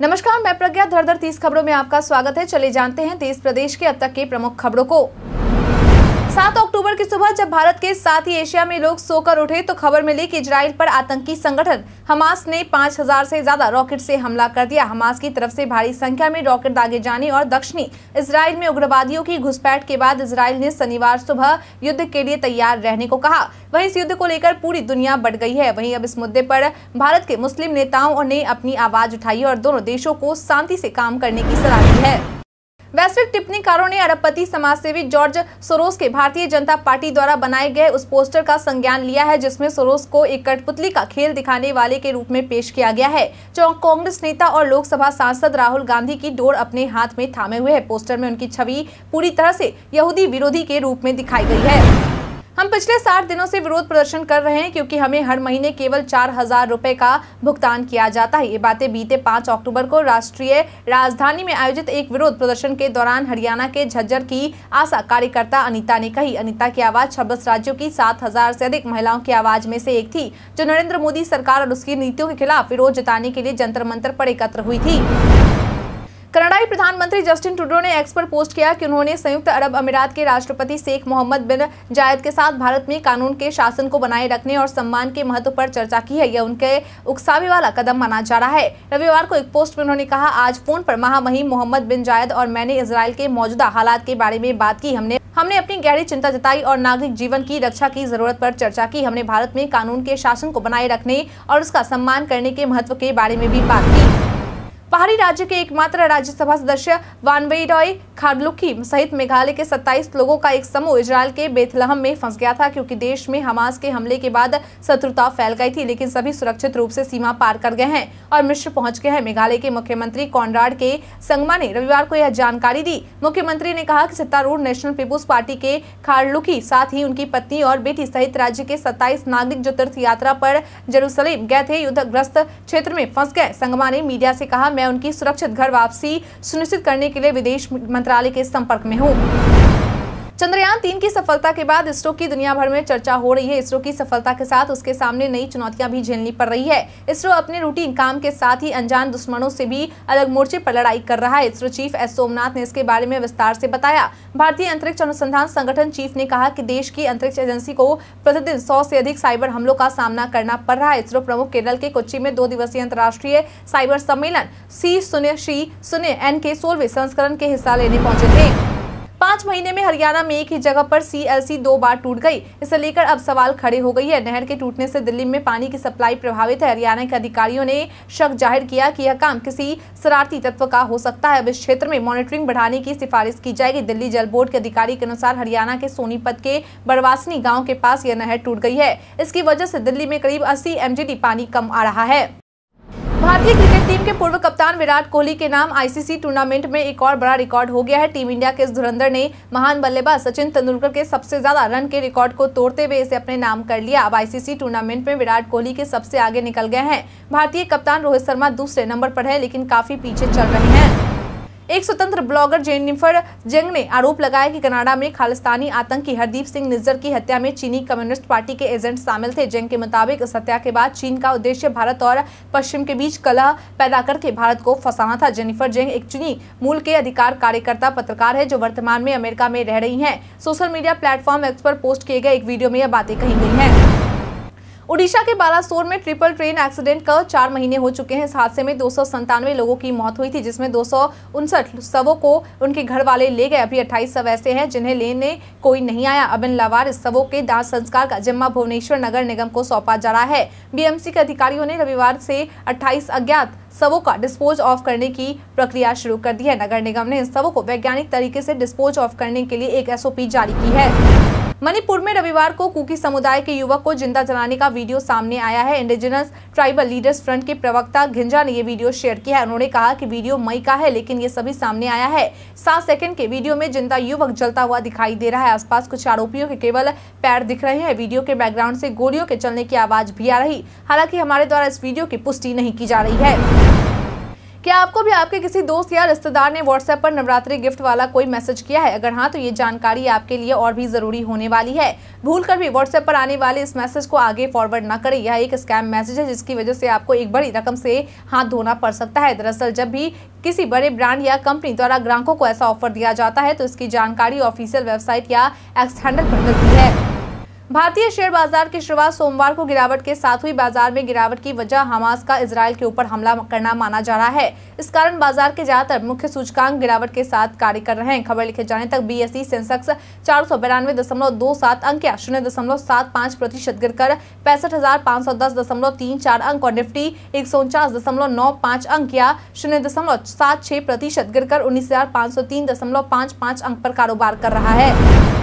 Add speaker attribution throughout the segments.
Speaker 1: नमस्कार, मैं प्रज्ञा, धरधर तीस खबरों में आपका स्वागत है। चले जानते हैं देश प्रदेश के अब तक के प्रमुख खबरों को। सात अक्टूबर की सुबह जब भारत के साथ ही एशिया में लोग सोकर उठे तो खबर मिली कि इजराइल पर आतंकी संगठन हमास ने 5000 से ज़्यादा रॉकेट से हमला कर दिया। हमास की तरफ़ से भारी संख्या में रॉकेट दागे जाने और दक्षिणी इसराइल में उग्रवादियों की घुसपैठ के बाद इसराइल ने शनिवार सुबह युद्ध के लिए तैयार रहने को कहा। वहीं इस युद्ध को लेकर पूरी दुनिया बढ़ गई है। वहीं अब इस मुद्दे पर भारत के मुस्लिम नेताओं ने अपनी आवाज़ उठाई और दोनों देशों को शांति से काम करने की सलाह दी है। वैश्विक टिप्पणीकारों ने अरबपति समाज सेवी जॉर्ज सोरोस के भारतीय जनता पार्टी द्वारा बनाए गए उस पोस्टर का संज्ञान लिया है, जिसमें सोरोस को एक कठपुतली का खेल दिखाने वाले के रूप में पेश किया गया है। जो कांग्रेस नेता और लोकसभा सांसद राहुल गांधी की डोर अपने हाथ में थामे हुए है। पोस्टर में उनकी छवि पूरी तरह से यहूदी विरोधी के रूप में दिखाई गई है। हम पिछले साठ दिनों से विरोध प्रदर्शन कर रहे हैं क्योंकि हमें हर महीने केवल चार हज़ार रूपए का भुगतान किया जाता है। ये बातें बीते पाँच अक्टूबर को राष्ट्रीय राजधानी में आयोजित एक विरोध प्रदर्शन के दौरान हरियाणा के झज्जर की आशा कार्यकर्ता अनिता ने कही। अनिता की आवाज़ छब्बीस राज्यों की सात हज़ार से अधिक महिलाओं की आवाज़ में से एक थी, जो नरेंद्र मोदी सरकार और उसकी नीतियों के खिलाफ विरोध जताने के लिए जंतर मंत्र पर एकत्र हुई थी। कनाडाई प्रधानमंत्री जस्टिन ट्रूडो ने एक्स पर पोस्ट किया कि उन्होंने संयुक्त अरब अमीरात के राष्ट्रपति शेख मोहम्मद बिन जायद के साथ भारत में कानून के शासन को बनाए रखने और सम्मान के महत्व पर चर्चा की है। यह उनके उकसावे वाला कदम माना जा रहा है। रविवार को एक पोस्ट में उन्होंने कहा, आज फ़ोन पर महामहिम मोहम्मद बिन जायद और मैंने इसराइल के मौजूदा हालात के बारे में बात की। हमने हमने अपनी गहरी चिंता जताई और नागरिक जीवन की रक्षा की ज़रूरत पर चर्चा की। हमने भारत में कानून के शासन को बनाए रखने और उसका सम्मान करने के महत्व के बारे में भी बात की। पहाड़ी राज्य के एकमात्र राज्यसभा सदस्य वानवेडॉय खाडलुखी सहित मेघालय के 27 लोगों का एक समूह इजरायल के बेथलहम में फंस गया था, क्योंकि देश में हमास के हमले के बाद शत्रुता फैल गई थी, लेकिन सभी सुरक्षित रूप से सीमा पार कर गए हैं और मिश्र पहुँच गए हैं। मेघालय के मुख्यमंत्री कॉनराड के संगमा ने रविवार को यह जानकारी दी। मुख्यमंत्री ने कहा कि सत्तारूढ़ नेशनल पीपुल्स पार्टी के खाड़लुखी साथ ही उनकी पत्नी और बेटी सहित राज्य के सत्ताईस नागरिक जो तीर्थ यात्रा पर जेरूसलेम गए थे, युद्धग्रस्त क्षेत्र में फंस गए। संगमा ने मीडिया से कहा, मैं उनकी सुरक्षित घर वापसी सुनिश्चित करने के लिए विदेश मंत्रालय के संपर्क में हूँ। चंद्रयान तीन की सफलता के बाद इसरो की दुनिया भर में चर्चा हो रही है। इसरो की सफलता के साथ उसके सामने नई चुनौतियाँ भी झेलनी पड़ रही है। इसरो अपने रूटीन काम के साथ ही अनजान दुश्मनों से भी अलग मोर्चे पर लड़ाई कर रहा है। इसरो चीफ एस सोमनाथ ने इसके बारे में विस्तार से बताया। भारतीय अंतरिक्ष अनुसंधान संगठन चीफ ने कहा कि देश की अंतरिक्ष एजेंसी को प्रतिदिन सौ से अधिक साइबर हमलों का सामना करना पड़ रहा है। इसरो प्रमुख केरल के कोच्चि में दो दिवसीय अंतर्राष्ट्रीय साइबर सम्मेलन सी शून्य शी शून्य एन के सोलवे संस्करण के हिस्सा लेने पहुँचे थे। पाँच महीने में हरियाणा में एक ही जगह पर सीएलसी दो बार टूट गई। इसे लेकर अब सवाल खड़े हो गई है। नहर के टूटने से दिल्ली में पानी की सप्लाई प्रभावित है। हरियाणा के अधिकारियों ने शक ज़ाहिर किया कि यह काम किसी शरारती तत्व का हो सकता है। अब इस क्षेत्र में मॉनिटरिंग बढ़ाने की सिफारिश की जाएगी। दिल्ली जल बोर्ड के अधिकारी के अनुसार हरियाणा के सोनीपत के बड़वासनी गाँव के पास यह नहर टूट गई है। इसकी वजह से दिल्ली में करीब अस्सी एमजीडी पानी कम आ रहा है। भारतीय क्रिकेट टीम के पूर्व कप्तान विराट कोहली के नाम आईसीसी टूर्नामेंट में एक और बड़ा रिकॉर्ड हो गया है। टीम इंडिया के इस धुरंधर ने महान बल्लेबाज सचिन तेंदुलकर के सबसे ज़्यादा रन के रिकॉर्ड को तोड़ते हुए इसे अपने नाम कर लिया। अब आईसीसी टूर्नामेंट में विराट कोहली के सबसे आगे निकल गए हैं। भारतीय कप्तान रोहित शर्मा दूसरे नंबर पर है, लेकिन काफ़ी पीछे चल रहे हैं। एक स्वतंत्र ब्लॉगर जेनिफर जेंग ने आरोप लगाया कि कनाडा में खालिस्तानी आतंकी हरदीप सिंह निज्जर की हत्या में चीनी कम्युनिस्ट पार्टी के एजेंट शामिल थे। जंग के मुताबिक इस हत्या के बाद चीन का उद्देश्य भारत और पश्चिम के बीच कलह पैदा करके भारत को फंसाना था। जेनिफर जेंग एक चीनी मूल के अधिकार कार्यकर्ता पत्रकार है जो वर्तमान में अमेरिका में रह रही है। सोशल मीडिया प्लेटफॉर्म एक्स पर पोस्ट किए गए एक वीडियो में यह बातें कही गई है। उड़ीसा के बालासोर में ट्रिपल ट्रेन एक्सीडेंट का चार महीने हो चुके हैं। इस हादसे में दो लोगों की मौत हुई थी, जिसमें दो शवों को उनके घर वाले ले गए। अभी अट्ठाईस शव ऐसे हैं जिन्हें लेने कोई नहीं आया। अब इन लवार शवों के दाह संस्कार का जिम्मा भुवनेश्वर नगर निगम को सौंपा जा रहा है। बीएमसी के अधिकारियों ने रविवार से अट्ठाईस अज्ञात शवों का डिस्पोज ऑफ़ करने की प्रक्रिया शुरू कर दी है। नगर निगम ने इन शवों को वैज्ञानिक तरीके से डिस्पोज ऑफ़ करने के लिए एक एसओपी जारी की है। मणिपुर में रविवार को कुकी समुदाय के युवक को ज़िंदा जलाने का वीडियो सामने आया है। इंडिजिनस ट्राइबल लीडर्स फ्रंट के प्रवक्ता घिंजा ने ये वीडियो शेयर किया है। उन्होंने कहा कि वीडियो मई का है, लेकिन ये सभी सामने आया है। सात सेकंड के वीडियो में ज़िंदा युवक जलता हुआ दिखाई दे रहा है। आसपास कुछ आरोपियों के केवल पैर दिख रहे हैं। वीडियो के बैकग्राउंड से गोलियों के चलने की आवाज़ भी आ रही। हालाँकि हमारे द्वारा इस वीडियो की पुष्टि नहीं की जा रही है। क्या आपको भी आपके किसी दोस्त या रिश्तेदार ने व्हाट्सएप पर नवरात्रि गिफ्ट वाला कोई मैसेज किया है? अगर हाँ तो ये जानकारी आपके लिए और भी ज़रूरी होने वाली है। भूल कर भी व्हाट्सएप पर आने वाले इस मैसेज को आगे फॉरवर्ड न करें। यह एक स्कैम मैसेज है, जिसकी वजह से आपको एक बड़ी रकम से हाथ धोना पड़ सकता है। दरअसल, जब भी किसी बड़े ब्रांड या कंपनी द्वारा ग्राहकों को ऐसा ऑफ़र दिया जाता है तो इसकी जानकारी ऑफिशियल वेबसाइट या एक्स हैंडल पर मिलती है। भारतीय शेयर बाज़ार की शुरुआत सोमवार को गिरावट के साथ हुई। बाज़ार में गिरावट की वजह हमास का इसराइल के ऊपर हमला करना माना जा रहा है। इस कारण बाज़ार के ज़्यादातर मुख्य सूचकांक गिरावट के साथ कार्य कर रहे हैं। खबर लिखे जाने तक बीएसई सेंसेक्स चार सौ बिरानवे दशमलव दो सात अंक या शून्य दशमलव सात पाँच प्रतिशत गिरकर पैंसठ हज़ार पाँच सौ दस दशमलव तीन चार अंक और निफ्टी एक सौ उनचास दशमलव नौ पाँच अंक या शून्य दशमलव सात छह प्रतिशत गिरकर उन्नीस हज़ार पाँच सौ तीन दशमलव पाँच पाँच अंक पर कारोबार कर रहा है।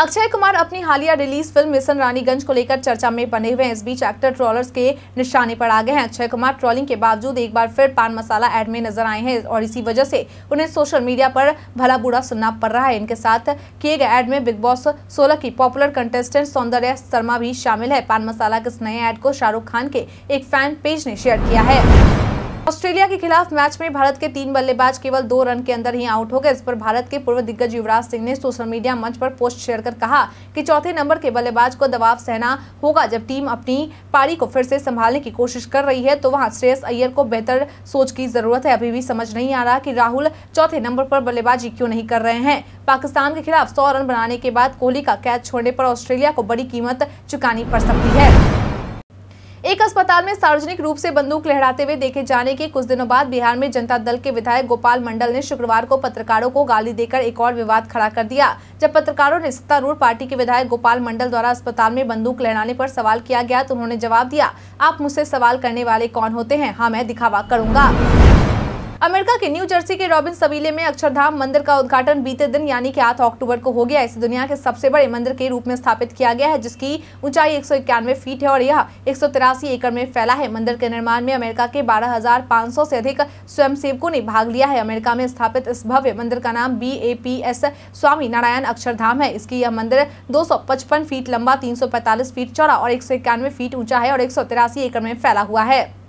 Speaker 1: अक्षय कुमार अपनी हालिया रिलीज़ फ़िल्म मिशन रानीगंज को लेकर चर्चा में बने हुए इस बीच एक्टर ट्रॉलर्स के निशाने पर आ गए हैं। अक्षय कुमार ट्रॉलिंग के बावजूद एक बार फिर पान मसाला एड में नज़र आए हैं और इसी वजह से उन्हें सोशल मीडिया पर भला बुरा सुनना पड़ रहा है। इनके साथ किए गए एड में बिग बॉस सोलह की पॉपुलर कंटेस्टेंट सौंदर्य शर्मा भी शामिल है। पान मसाला के इस नए एड को शाहरुख खान के एक फ़ैन पेज ने शेयर किया है। ऑस्ट्रेलिया के खिलाफ मैच में भारत के तीन बल्लेबाज केवल दो रन के अंदर ही आउट हो गए। इस पर भारत के पूर्व दिग्गज युवराज सिंह ने सोशल मीडिया मंच पर पोस्ट शेयर कर कहा कि चौथे नंबर के बल्लेबाज को दबाव सहना होगा। जब टीम अपनी पारी को फिर से संभालने की कोशिश कर रही है तो वहाँ श्रेयस अय्यर को बेहतर सोच की ज़रूरत है। अभी भी समझ नहीं आ रहा कि राहुल चौथे नंबर पर बल्लेबाजी क्यों नहीं कर रहे हैं। पाकिस्तान के खिलाफ सौ रन बनाने के बाद कोहली का कैच छोड़ने पर ऑस्ट्रेलिया को बड़ी कीमत चुकानी पड़ सकती है। एक अस्पताल में सार्वजनिक रूप से बंदूक लहराते हुए देखे जाने के कुछ दिनों बाद बिहार में जनता दल के विधायक गोपाल मंडल ने शुक्रवार को पत्रकारों को गाली देकर एक और विवाद खड़ा कर दिया, जब पत्रकारों ने सत्तारूढ़ पार्टी के विधायक गोपाल मंडल द्वारा अस्पताल में बंदूक लहराने पर सवाल किया गया तो उन्होंने जवाब दिया, आप मुझसे सवाल करने वाले कौन होते हैं? हाँ मैं दिखावा करूँगा। अमेरिका के न्यू जर्सी के रॉबिन सवीले में अक्षरधाम मंदिर का उद्घाटन बीते दिन, यानी कि आठ अक्टूबर को हो गया। इसे दुनिया के सबसे बड़े मंदिर के रूप में स्थापित किया गया है, जिसकी ऊंचाई एक सौ इक्यानवे फीट है और यह एक सौ तिरासी एकड़ में फैला है। मंदिर के निर्माण में अमेरिका के बारह से अधिक स्वयंसेवकों ने भाग लिया है। अमेरिका में स्थापित इस भव्य मंदिर का नाम B A P S Swami Narayan Akshardham है। इसकी यह मंदिर दो सौ पचपन फीट लंबा, तीन सौ पैंतालीस फीट चौड़ा और एक सौ इक्यानवे फीट ऊँचा है और एक सौ तिरासी एकड़ में फैला हुआ है।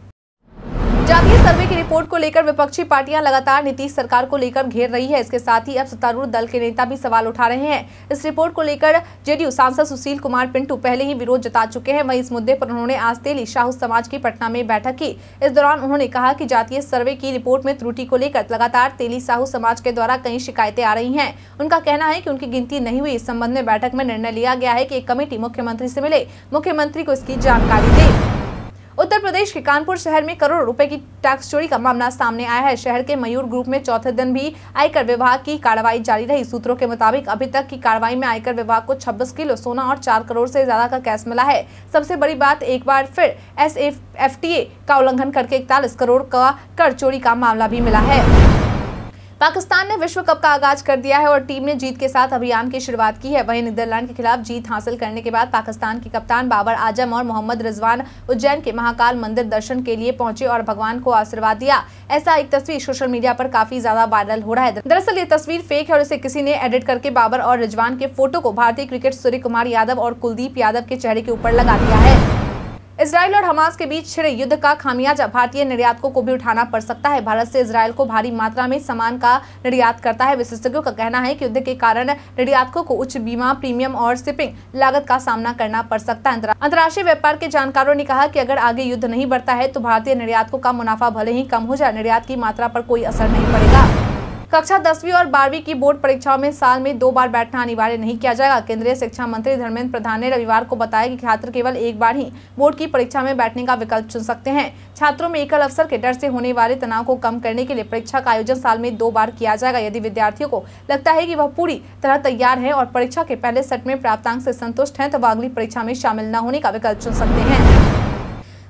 Speaker 1: जातीय सर्वे की रिपोर्ट को लेकर विपक्षी पार्टियाँ लगातार नीतीश सरकार को लेकर घेर रही है। इसके साथ ही अब सत्तारूढ़ दल के नेता भी सवाल उठा रहे हैं। इस रिपोर्ट को लेकर जेडीयू सांसद सुशील कुमार पिंटू पहले ही विरोध जता चुके हैं। वहीं इस मुद्दे पर उन्होंने आज तेली शाहू समाज की पटना में बैठक की। इस दौरान उन्होंने कहा की जातीय सर्वे की रिपोर्ट में त्रुटि को लेकर लगातार तेली साहू समाज के द्वारा कई शिकायतें आ रही है। उनका कहना है की उनकी गिनती नहीं हुई। इस संबंध में बैठक में निर्णय लिया गया है की एक कमेटी मुख्यमंत्री से मिले। मुख्यमंत्री को इसकी जानकारी दे। उत्तर प्रदेश के कानपुर शहर में करोड़ रुपए की टैक्स चोरी का मामला सामने आया है। शहर के मयूर ग्रुप में चौथे दिन भी आयकर विभाग की कार्रवाई जारी रही। सूत्रों के मुताबिक, अभी तक की कार्रवाई में आयकर विभाग को 26 किलो सोना और 4 करोड़ से ज़्यादा का कैश मिला है। सबसे बड़ी बात, एक बार फिर एस का उल्लंघन करके इकतालीस करोड़ का कर चोरी का मामला भी मिला है। पाकिस्तान ने विश्व कप का आगाज़ कर दिया है और टीम ने जीत के साथ अभियान की शुरुआत की है। वहीं नीदरलैंड के खिलाफ जीत हासिल करने के बाद पाकिस्तान के कप्तान बाबर आज़म और मोहम्मद रिजवान उज्जैन के महाकाल मंदिर दर्शन के लिए पहुँचे और भगवान को आशीर्वाद दिया। ऐसा एक तस्वीर सोशल मीडिया पर काफ़ी ज़्यादा वायरल हो रहा है। दरअसल ये तस्वीर फेक है और इसे किसी ने एडिट करके बाबर और रिजवान के फ़ोटो को भारतीय क्रिकेट सूर्य कुमार यादव और कुलदीप यादव के चेहरे के ऊपर लगा दिया है। इसराइल और हमास के बीच छिड़े युद्ध का खामियाजा भारतीय निर्यातकों को भी उठाना पड़ सकता है। भारत से इसराइल को भारी मात्रा में सामान का निर्यात करता है। विशेषज्ञों का कहना है कि युद्ध के कारण निर्यातकों को उच्च बीमा, प्रीमियम और शिपिंग लागत का सामना करना पड़ सकता है। अंतर्राष्ट्रीय व्यापार के जानकारों ने कहा कि अगर आगे युद्ध नहीं बढ़ता है तो भारतीय निर्यातकों का मुनाफा भले ही कम हो जाए, निर्यात की मात्रा पर कोई असर नहीं पड़ेगा। कक्षा दसवीं और बारहवीं की बोर्ड परीक्षाओं में साल में दो बार बैठना अनिवार्य नहीं किया जाएगा। केंद्रीय शिक्षा मंत्री धर्मेंद्र प्रधान ने रविवार को बताया कि छात्र केवल एक बार ही बोर्ड की परीक्षा में बैठने का विकल्प चुन सकते हैं। छात्रों में एकल अवसर के डर से होने वाले तनाव को कम करने के लिए परीक्षा का आयोजन साल में दो बार किया जाएगा। यदि विद्यार्थियों को लगता है कि वह पूरी तरह तैयार है और परीक्षा के पहले सेट में प्राप्तांक से संतुष्ट हैं तो वह अगली परीक्षा में शामिल न होने का विकल्प चुन सकते हैं।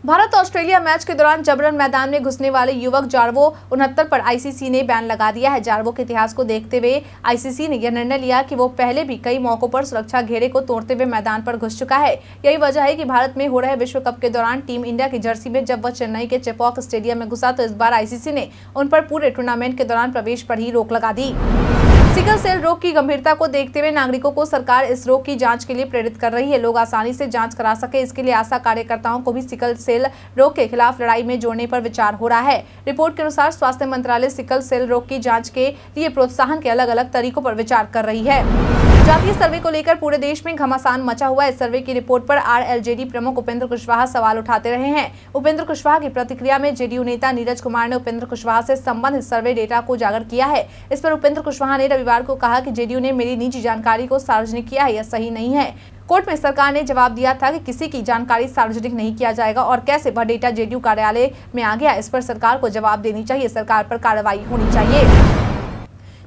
Speaker 1: भारत ऑस्ट्रेलिया मैच के दौरान जबरन मैदान में घुसने वाले युवक जारवो उनहत्तर पर आईसीसी ने बैन लगा दिया है। जारवो के इतिहास को देखते हुए आईसीसी ने यह निर्णय लिया कि वो पहले भी कई मौकों पर सुरक्षा घेरे को तोड़ते हुए मैदान पर घुस चुका है। यही वजह है कि भारत में हो रहे विश्व कप के दौरान टीम इंडिया की जर्सी में जब वह चेन्नई के चेपॉक स्टेडियम में घुसा तो इस बार आईसीसी ने उन पर पूरे टूर्नामेंट के दौरान प्रवेश पर ही रोक लगा दी। सिकल सेल रोग की गंभीरता को देखते हुए नागरिकों को सरकार इस रोग की जाँच के लिए प्रेरित कर रही है। लोग आसानी से जाँच करा सके। इसके लिए आशा कार्यकर्ताओं को भी सिकल सेल रोग के खिलाफ लड़ाई में जोड़ने पर विचार हो रहा है। रिपोर्ट के अनुसार स्वास्थ्य मंत्रालय सिकल सेल रोग की जाँच के लिए प्रोत्साहन के अलग अलग तरीकों पर विचार कर रही है। जातीय सर्वे को लेकर पूरे देश में घमासान मचा हुआ इस सर्वे की रिपोर्ट पर आरएलजेडी प्रमुख उपेंद्र कुशवाहा सवाल उठाते रहे हैं। उपेंद्र कुशवाहा की प्रतिक्रिया में जेडीयू नेता नीरज कुमार ने उपेंद्र कुशवाहा से संबंधित सर्वे डेटा को उजागर किया है। इस पर उपेंद्र कुशवाहा ने रविवार को कहा कि जेडीयू ने मेरी निजी जानकारी को सार्वजनिक किया है, यह सही नहीं है। कोर्ट में सरकार ने जवाब दिया था कि किसी की जानकारी सार्वजनिक नहीं किया जाएगा और कैसे वह डेटा जेडीयू कार्यालय में आ गया, इस पर सरकार को जवाब देनी चाहिए, सरकार पर कार्रवाई होनी चाहिए।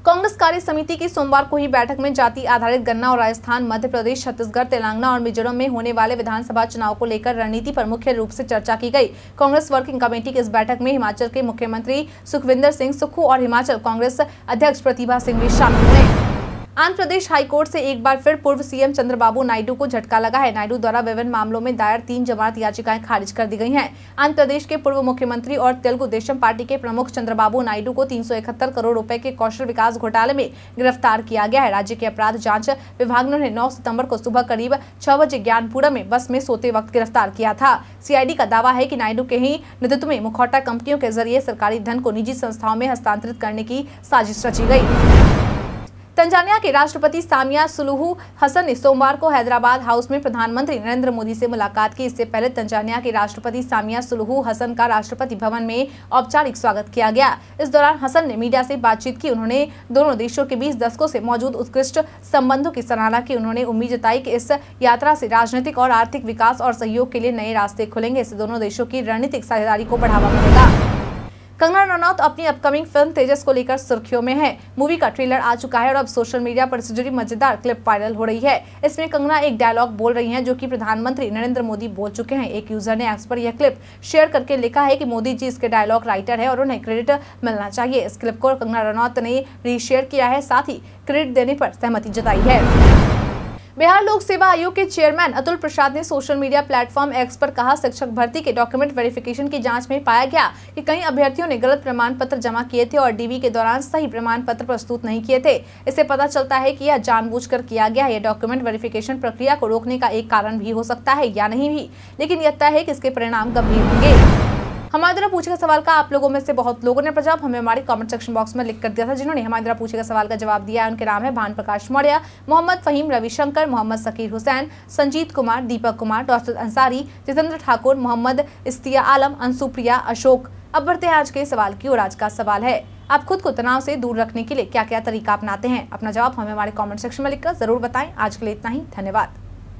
Speaker 1: कांग्रेस कार्य समिति की सोमवार को ही बैठक में जाति आधारित गन्ना और राजस्थान, मध्य प्रदेश, छत्तीसगढ़, तेलंगाना और मिजोरम में होने वाले विधानसभा चुनाव को लेकर रणनीति पर मुख्य रूप से चर्चा की गई। कांग्रेस वर्किंग कमेटी की इस बैठक में हिमाचल के मुख्यमंत्री सुखविंदर सिंह सुक्खू और हिमाचल कांग्रेस अध्यक्ष प्रतिभा सिंह भी शामिल हुए। आंध्र प्रदेश हाईकोर्ट से एक बार फिर पूर्व सीएम चंद्रबाबू नायडू को झटका लगा है। नायडू द्वारा विभिन्न मामलों में दायर तीन जमानत याचिकाएँ खारिज कर दी गई हैं। आंध्र प्रदेश के पूर्व मुख्यमंत्री और तेलुगु देशम पार्टी के प्रमुख चंद्रबाबू नायडू को तीन सौ इकहत्तर करोड़ रुपए के कौशल विकास घोटाले में गिरफ़्तार किया गया है। राज्य के अपराध जाँच विभाग ने नौ सितंबर को सुबह करीब छह बजे ज्ञानपुरा में बस में सोते वक्त गिरफ़्तार किया था। सीआईडी का दावा है की नायडू के ही नेतृत्व में मुखौटा कंपनियों के ज़रिए सरकारी धन को निजी संस्थाओं में हस्तांतरित करने की साजिश रची गई तंजानिया के राष्ट्रपति सामिया सुलूहू हसन ने सोमवार को हैदराबाद हाउस में प्रधानमंत्री नरेंद्र मोदी से मुलाकात की। इससे पहले तंजानिया के राष्ट्रपति सामिया सुलूहू हसन का राष्ट्रपति भवन में औपचारिक स्वागत किया गया। इस दौरान हसन ने मीडिया से बातचीत की। उन्होंने दोनों देशों के बीच दशकों से मौजूद उत्कृष्ट संबंधों की सराहना की। उन्होंने उम्मीद जताई की इस यात्रा से राजनीतिक और आर्थिक विकास और सहयोग के लिए नए रास्ते खुलेंगे। इससे दोनों देशों की रणनीतिक साझेदारी को बढ़ावा मिलेगा। कंगना रनौत अपनी अपकमिंग फ़िल्म तेजस को लेकर सुर्खियों में है। मूवी का ट्रेलर आ चुका है और अब सोशल मीडिया पर जुड़ी मज़ेदार क्लिप वायरल हो रही है। इसमें कंगना एक डायलॉग बोल रही हैं जो कि प्रधानमंत्री नरेंद्र मोदी बोल चुके हैं। एक यूज़र ने एक्स पर यह क्लिप शेयर करके लिखा है कि मोदी जी इसके डायलॉग राइटर है और उन्हें क्रेडिट मिलना चाहिए। इस क्लिप को कंगना रनौत ने रीशेयर किया है, साथ ही क्रेडिट देने पर सहमति जताई है। बिहार लोक सेवा आयोग के चेयरमैन अतुल प्रसाद ने सोशल मीडिया प्लेटफॉर्म एक्स पर कहा, शिक्षक भर्ती के डॉक्यूमेंट वेरिफिकेशन की जाँच में पाया गया कि कई अभ्यर्थियों ने गलत प्रमाण पत्र जमा किए थे और डीवी के दौरान सही प्रमाण पत्र प्रस्तुत नहीं किए थे। इससे पता चलता है कि यह जानबूझकर किया गया है डॉक्यूमेंट वेरिफिकेशन प्रक्रिया को रोकने का एक कारण भी हो सकता है या नहीं भी, लेकिन यह तय है कि इसके परिणाम गंभीर होंगे। हमारे द्वारा पूछे गए सवाल का आप लोगों में से बहुत लोगों ने जवाब हमें हमारे कमेंट सेक्शन बॉक्स में लिख कर दिया था, जिन्होंने हमारे द्वारा पूछे गए सवाल का जवाब दिया है। उनके नाम है भान प्रकाश मौर्य, मोहम्मद फहीम रविशंकर, मोहम्मद सकीर हुसैन, संजीत कुमार, दीपक कुमार, डॉक्टर अंसारी, जितेंद्र ठाकुर, मोहम्मद इस्तिया आलम, अंशुप्रिया अशोक। अब बढ़ते हैं आज के सवाल की और आज का सवाल है, आप खुद को तनाव से दूर रखने के लिए क्या क्या तरीका अपनाते हैं? अपना जवाब हमें हमारे कमेंट सेक्शन में लिखकर ज़रूर बताएँ। आज के लिए इतना ही। धन्यवाद।